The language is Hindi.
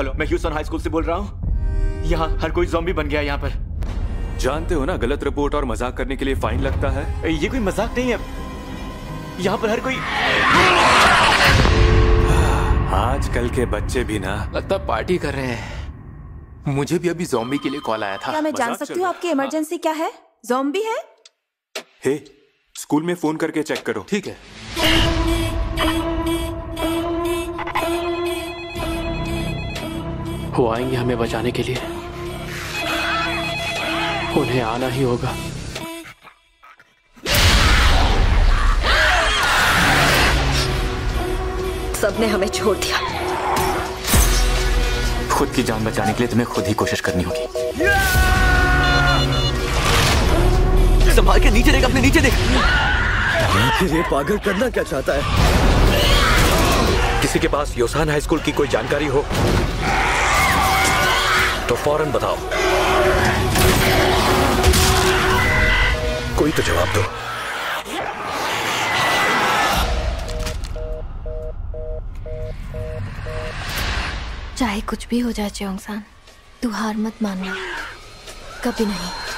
हेलो मैं ह्यूस्टन हाई स्कूल से बोल रहा हूँ। यहाँ हर कोई जॉम्बी बन गया यहाँ पर। जानते हो ना गलत रिपोर्ट और मज़ाक करने के लिए फाइन लगता है? ये कोई मज़ाक नहीं है। यहाँ पर हर कोई आजकल के बच्चे भी ना लगता पार्टी कर रहे हैं। मुझे भी अभी जॉम्बी के लिए कॉल आया था। क्या मैं जान सकती हूँ आपकी इमरजेंसी क्या है? जॉम्बी है? हे स्कूल में फ़ोन करके चेक करो। ठीक है। वो आएँगे हमें बचाने के लिए। उन्हें आना ही होगा। सबने हमें छोड़ दिया। खुद की जान बचाने के लिए तुम्हें खुद ही कोशिश करनी होगी। संभाल के नीचे देख अपने नीचे देख। ये पागल करना क्या चाहता है? किसी के पास योसान हाई स्कूल की कोई जानकारी हो? तो फ़ौरन बताओ। कोई तो जवाब दो। चाहे कुछ भी हो जाए चेंगसान तू हार मत मानना। कभी नहीं।